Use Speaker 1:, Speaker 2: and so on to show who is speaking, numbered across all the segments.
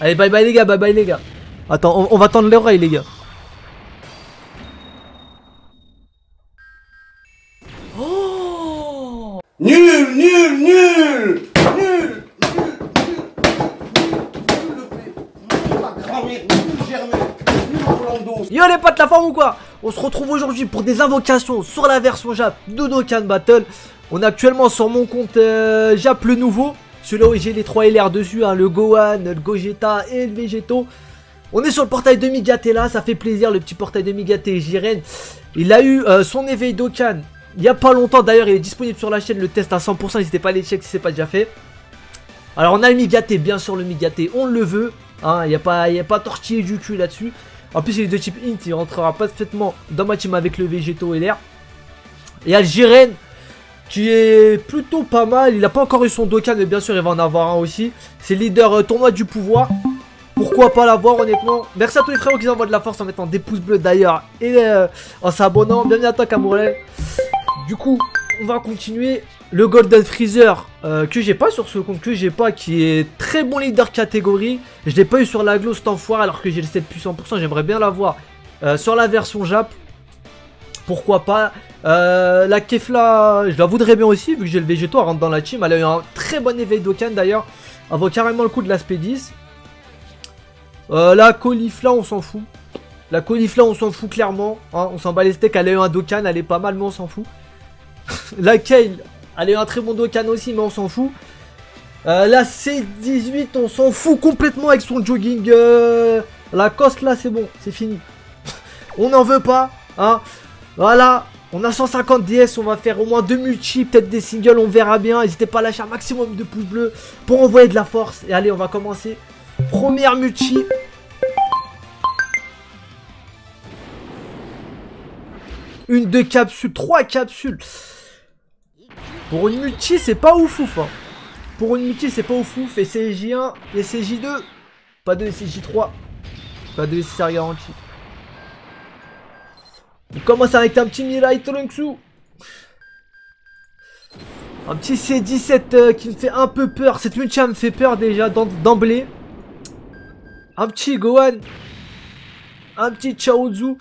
Speaker 1: Allez, bye bye les gars, bye bye les gars. Attends, on, on va tendre l'oreille les gars. Oh
Speaker 2: Nul, nul, nul Nul
Speaker 1: Yo les potes, la forme ou quoi? On se retrouve aujourd'hui pour des invocations sur la version Jap de Dokkan Battle. On est actuellement sur mon compte euh, Jap le nouveau. Celui-là où j'ai les 3 LR dessus, hein, le Gohan, le Gogeta et le Vegeto. On est sur le portail de là, ça fait plaisir le petit portail de Migate Jiren. Il a eu euh, son éveil Dokkan il y a pas longtemps d'ailleurs, il est disponible sur la chaîne, le test à 100%, n'hésitez pas à aller check si c'est pas déjà fait. Alors on a le Migate, bien sûr le Migate, on le veut, hein, il n'y a, pas, y pas tortillé du cul là-dessus. En plus il est de type int, il rentrera parfaitement dans ma team avec le Végéto et l'air. Il y a le Jiren qui est plutôt pas mal, il n'a pas encore eu son Dokkan mais bien sûr il va en avoir un aussi. C'est leader euh, tournoi du pouvoir. Pourquoi pas l'avoir honnêtement Merci à tous les frérots qui envoient de la force en mettant des pouces bleus d'ailleurs et euh, en s'abonnant. Bienvenue à toi Camorel. Du coup, on va continuer. Le Golden Freezer euh, que j'ai pas sur ce compte, que j'ai pas, qui est très bon leader catégorie. Je l'ai pas eu sur la glow cet enfoiré alors que j'ai le 7 puissant J'aimerais bien l'avoir sur la version Jap. Pourquoi pas euh, La Kefla, je la voudrais bien aussi vu que j'ai le végéto, rentre dans la team. Elle a eu un très bon éveil d'Okan d'ailleurs. Elle vaut carrément le coup de l'aspect 10. la Colifla, on s'en fout. La Colifla, on s'en fout clairement. Hein. on s'en bat les steaks. Elle a eu un Dokkan, elle est pas mal, mais on s'en fout. la Kale, elle est un très bon Dokkan aussi, mais on s'en fout. Euh, la C18, on s'en fout complètement avec son jogging. Euh, la coste là, c'est bon, c'est fini. on n'en veut pas, hein. Voilà, on a 150 DS, on va faire au moins deux multi, peut-être des singles, on verra bien. N'hésitez pas à lâcher un maximum de pouces bleus pour envoyer de la force. Et allez, on va commencer. Première multi. Une, deux capsules, trois capsules. Pour une multi, c'est pas ouf ouf. Hein. Pour une multi, c'est pas ouf ouf. Et CJ1 et CJ2. Pas de CJ3. Pas de SSR garanti. On commence avec un petit Mirai Trunks. Un petit C17 euh, qui me fait un peu peur. Cette multi me fait peur déjà d'emblée. Un petit Gohan. Un petit Chaozu.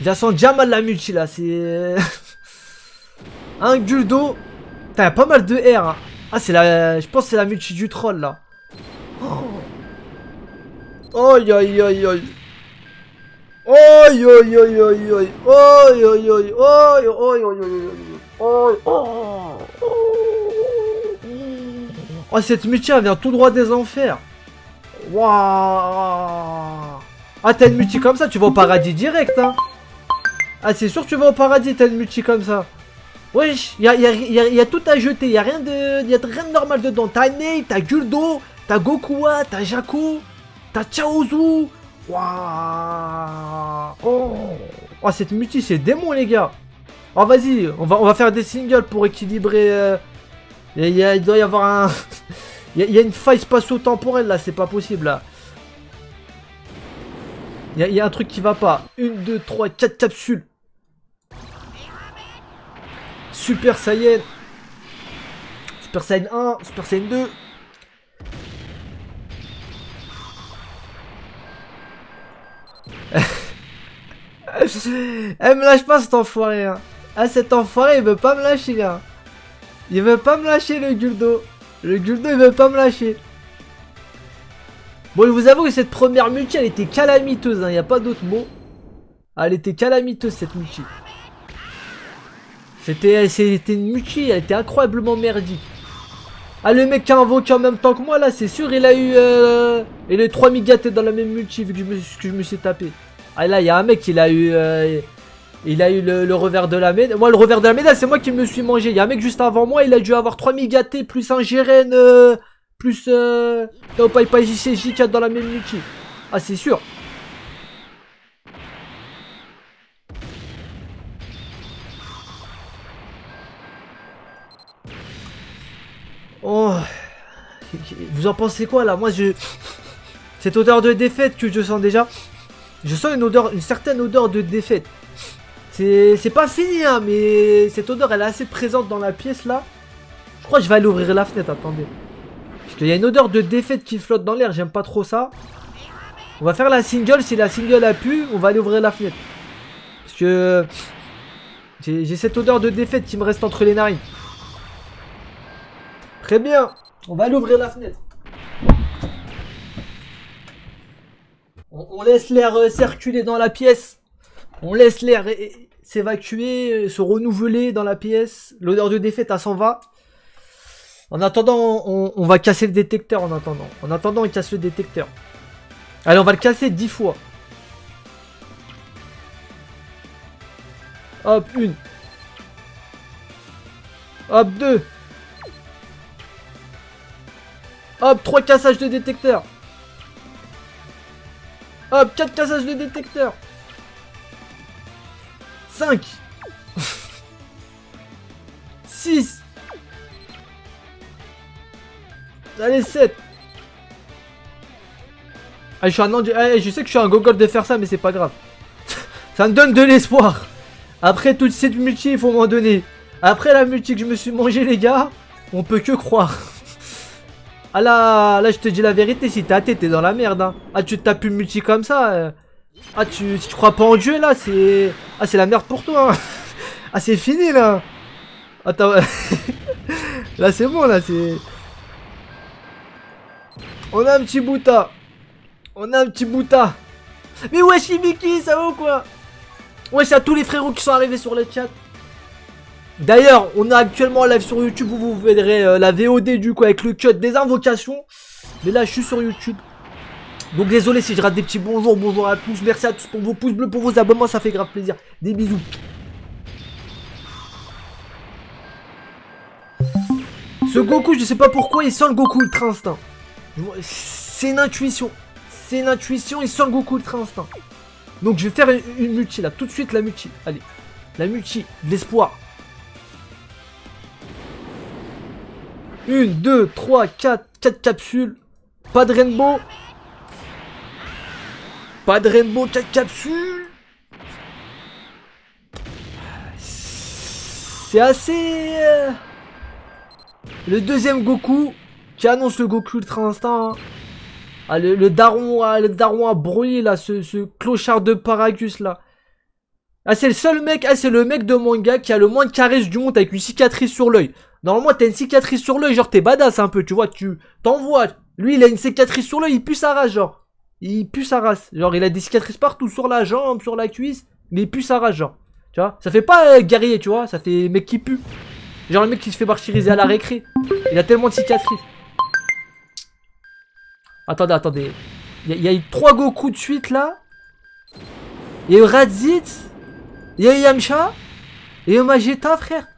Speaker 1: Il sent déjà mal la multi là. C'est... Un Guldo. Putain, y a pas mal de R. Hein. Ah, c'est la. Je pense que c'est la multi du troll là. Oh. Aïe aïe aïe aïe. Aïe aïe aïe aïe aïe. Aïe aïe aïe. Aïe aïe aïe aïe aïe. Oh, cette multi elle vient tout droit des enfers. Waouh. Ah, t'as une multi comme ça, tu vas au paradis direct, hein. Ah, c'est sûr que tu vas au paradis, t'as une multi comme ça. Wesh, il y a, tout à jeter, il y a rien de, y a rien de normal dedans. T'as Ney, t'as Guldo, t'as Gokua, t'as Jaco, t'as Chaozu. Waouh oh. oh. cette multi, c'est démon, les gars. Oh, vas-y, on va, on va faire des singles pour équilibrer. il, euh, doit y avoir un... Il y, a une faille spatio-temporelle, là, c'est pas possible, là. Il y, a un truc qui va pas. Une, deux, trois, quatre capsules. Super Saiyan. Super Saiyan 1, Super Saiyan 2. Elle me lâche pas cet enfoiré. Hein. Ah cet enfoiré il veut pas me lâcher. Hein. Il veut pas me lâcher le Guldo. Le Guldo il veut pas me lâcher. Bon je vous avoue que cette première multi elle était calamiteuse. Il hein. n'y a pas d'autre mot. Elle était calamiteuse cette multi. C'était une multi, elle était incroyablement merdique. Ah le mec qui a invoqué en même temps que moi là, c'est sûr il a eu... Euh, il a eu 3 migates dans la même multi vu que je me suis tapé. Ah là il y a un mec il a eu... Euh, il a eu le, revers de la médaille. Moi le revers de la médaille c'est moi qui me suis mangé. Il y a un mec juste avant moi il a dû avoir 3 migates plus un Geren... Euh, plus... Euh, non pas, pas JCJ dans la même multi. Ah c'est sûr. Oh Vous en pensez quoi là? Moi je... Cette odeur de défaite que je sens déjà. Je sens une odeur, une certaine odeur de défaite. C'est pas fini hein, mais cette odeur elle est assez présente dans la pièce là. Je crois que je vais aller ouvrir la fenêtre, attendez. Parce qu'il y a une odeur de défaite qui flotte dans l'air, j'aime pas trop ça. On va faire la single, si la single a pu, on va aller ouvrir la fenêtre. Parce que j'ai cette odeur de défaite qui me reste entre les narines. Très bien, on va aller ouvrir la fenêtre. On, laisse l'air euh, circuler dans la pièce. On laisse l'air s'évacuer, euh, se renouveler dans la pièce. L'odeur de défaite, elle s'en va. En attendant, on, va casser le détecteur en attendant. En attendant, on casse le détecteur. Allez, on va le casser 10 fois. Hop, une. Hop, deux. Hop, trois cassages de détecteur. Hop, 4 cassages de détecteur 5 6 Allez, 7 ah, je, suis un... Ah, je sais que je suis un gogol de faire ça, mais c'est pas grave. ça me donne de l'espoir. Après toute cette multi, il faut m'en donner. Après la multi que je me suis mangé, les gars, on peut que croire. Ah là, là je te dis la vérité, si t'es t'es dans la merde. Hein. Ah tu tapes une multi comme ça. Euh. Ah tu, si tu crois pas en Dieu là, c'est... Ah c'est la merde pour toi. Hein. Ah c'est fini là. Attends. là c'est bon là, c'est... On a un petit bouta. On a un petit bouta. Mais wesh Mickey, ça va ou quoi? Wesh à tous les frérots qui sont arrivés sur le chat. D'ailleurs, on est actuellement en live sur YouTube où vous verrez euh, la VOD du coup avec le cut des invocations. Mais là, je suis sur YouTube. Donc désolé si je rate des petits bonjours, bonjour à tous, merci à tous pour vos pouces bleus, pour vos abonnements, ça fait grave plaisir. Des bisous. Ce Goku, je sais pas pourquoi, il sent le Goku Ultra Instinct. C'est une intuition. C'est une intuition, il sent le Goku Ultra Instinct. Donc je vais faire une, une multi là, tout de suite la multi. Allez, la multi, l'espoir. 1, 2, 3, 4, 4 capsules. Pas de rainbow. Pas de rainbow, 4 capsules. C'est assez... Euh, le deuxième Goku qui annonce le Goku Ultra Instinct. Hein. Ah, le, daron, ah, le daron a brûlé là, ce, ce clochard de Paragus là. Ah, c'est le seul mec, ah, c'est le mec de manga qui a le moins de charisme du monde avec une cicatrice sur l'œil. Normalement, t'as une cicatrice sur l'œil, genre t'es badass un peu, tu vois, tu t'envoies. Lui, il a une cicatrice sur l'œil, il pue sa race, genre. Il pue sa race. Genre, il a des cicatrices partout, sur la jambe, sur la cuisse, mais il pue sa race, genre. Tu vois, ça fait pas euh, guerrier, tu vois, ça fait mec qui pue. Genre le mec qui se fait martyriser à la récré. Il a tellement de cicatrices. Attendez, attendez. Il y, a eu trois Goku de suite là. Il y a eu Radzit. Il Yamcha. Et eu Mageta, frère.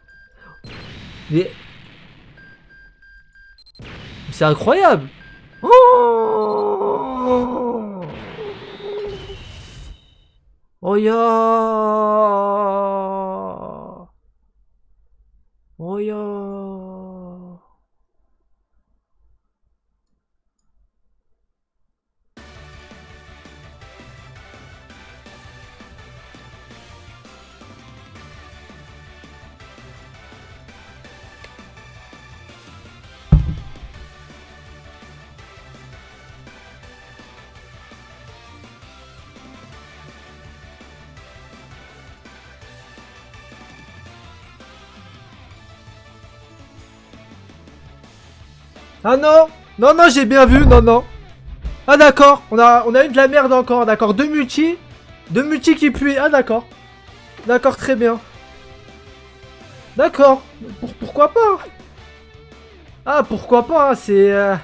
Speaker 1: Mais... C'est incroyable Oh Oh ya Oh ya Ah non Non, non, j'ai bien vu, non, non. Ah d'accord, on a, on a eu de la merde encore, d'accord. Deux multi. Deux multi qui puent. Ah d'accord. D'accord, très bien. D'accord. pourquoi pas? Ah, pourquoi pas, c'est... Euh...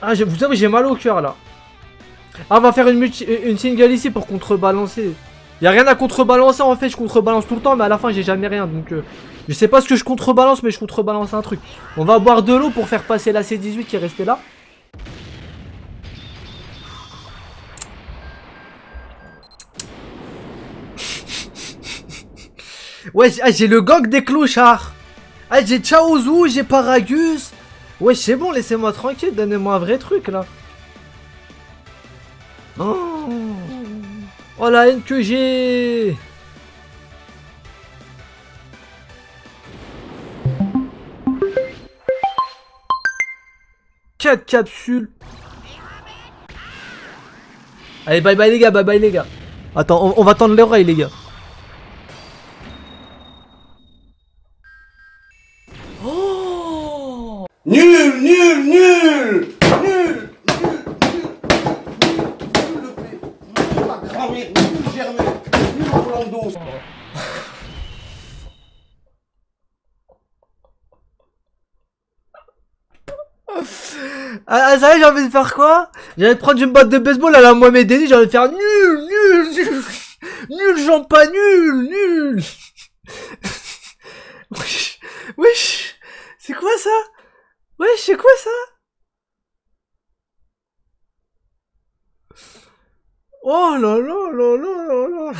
Speaker 1: Ah, vous savez, j'ai mal au cœur, là. Ah, on va faire une, multi, une single ici pour contrebalancer. Y a rien à contrebalancer, en fait, je contrebalance tout le temps, mais à la fin, j'ai jamais rien, donc... Euh... Je sais pas ce que je contrebalance, mais je contrebalance un truc. On va boire de l'eau pour faire passer la C18 qui est restée là. ouais, ah, j'ai le gang des clochards. Ah, j'ai Chaozu, j'ai Paragus. Ouais, c'est bon, laissez-moi tranquille, donnez-moi un vrai truc là. Oh, oh la haine que j'ai 4 capsules. Allez, bye bye les gars, bye bye les gars. Attends, on, on va tendre l'oreille les gars. Oh
Speaker 2: Nul, nul, nul Nul Nul, nul, Germain, nul Orlando.
Speaker 1: Ah, ah, ça j'ai envie de faire quoi? J'ai envie de prendre une boîte de baseball à la Mohamed Denis, j'ai envie de faire nul, nul, nul, nul, j'en pas nul, nul. Wesh, wesh, c'est quoi ça? Wesh, c'est quoi ça? Oh là là là là là là.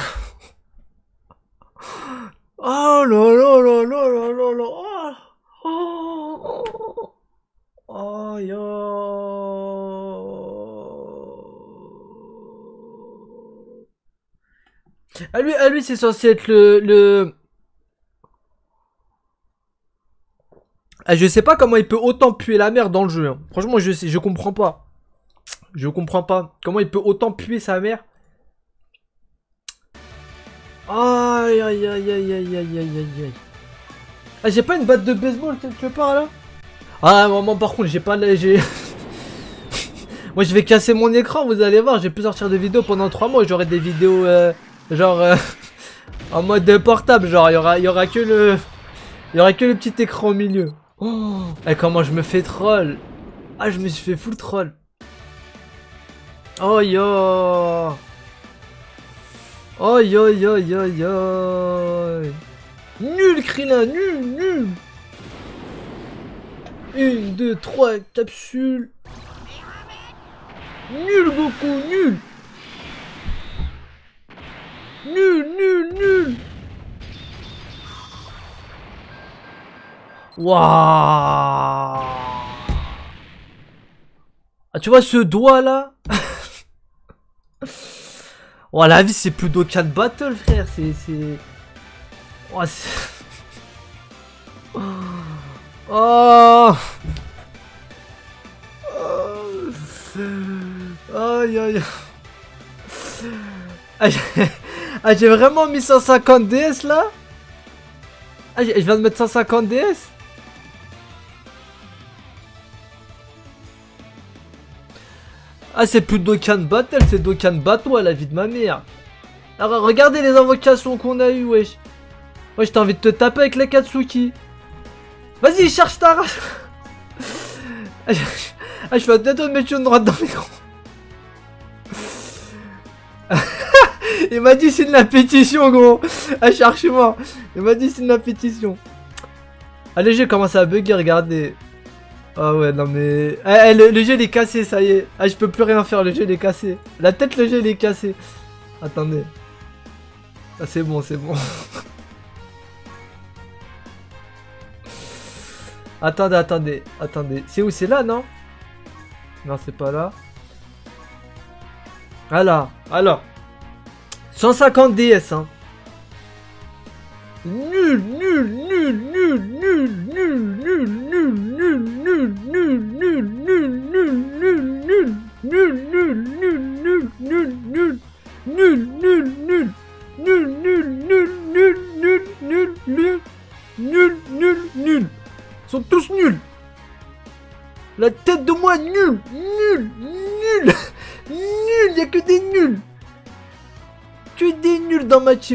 Speaker 1: Oh là là là là là là là. Oh, oh. Oh yo. À lui, à lui c'est censé être le, le... Ah, je sais pas comment il peut autant puer la mère dans le jeu. hein. Franchement, je sais, je comprends pas. Je comprends pas. Comment il peut autant puer sa mère. Aïe aïe aïe aïe aïe aïe aïe aïe aïe. Ah, j'ai pas une batte de baseball quelque part là? Ah, moi, par contre, j'ai pas la- j'ai Moi, je vais casser mon écran, vous allez voir. Je vais plus sortir de vidéos pendant 3 mois. J'aurai des vidéos, euh, genre, euh, en mode portable. Genre, il y aura, y aura que le. Il y que le petit écran au milieu. Oh, et comment je me fais troll. Ah, je me suis fait full troll. Oh yo. Oh yo yo yo yo. Nul, Krillin, nul, nul. Une, deux, trois capsules. Nul Goku, nul. Nul, nul, nul. Waouh. Ah, tu vois ce doigt là Oh, la vie, c'est plus d'aucun battle, frère. C'est. Oh Oh Ah, j'ai- vraiment mis 150 DS là. Ah je viens de mettre 150 DS Ah c'est plus Dokkan Battle, c'est Dokkan Bateau à la vie de ma mère. Alors regardez les invocations qu'on a eu wesh. Wesh t'as envie de te taper avec les Katsuki. Vas-y, cherche ta race. Ah, je fais bientôt de mettre une droite dans l'écran. Il m'a dit c'est de la pétition, gros. Ah, cherche-moi. Il m'a dit c'est de la pétition. Allez, j'ai commencé à bugger, regardez. Ah ouais, non mais... Eh, eh, le, le jeu il est cassé, ça y est. Ah, je peux plus rien faire, le jeu il est cassé. La tête, le jeu il est cassé. Attendez. Ah, c'est bon, c'est bon. Attendez, attendez, attendez. C'est où C'est là, non? Non, c'est pas là. Ah là, alors. 150 DS, hein. Nul,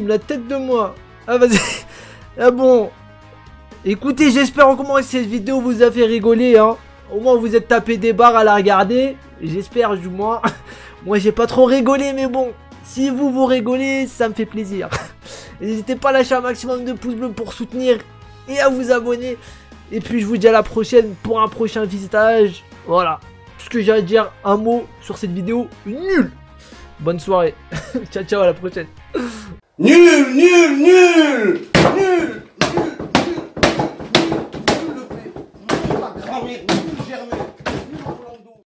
Speaker 1: La tête de moi. Ah vas-y. Ah bon. Écoutez, j'espère en comment cette vidéo vous a fait rigoler. Hein. Au moins vous êtes tapé des barres à la regarder. J'espère du moins. Moi j'ai pas trop rigolé mais bon. Si vous vous rigolez, ça me fait plaisir. N'hésitez pas à lâcher un maximum de pouces bleus pour soutenir et à vous abonner. Et puis je vous dis à la prochaine pour un prochain visitage. Voilà. Ce que j'ai à dire, un mot sur cette vidéo, nul. Bonne soirée. ciao ciao à la prochaine.
Speaker 2: Nul, nul, nul, nul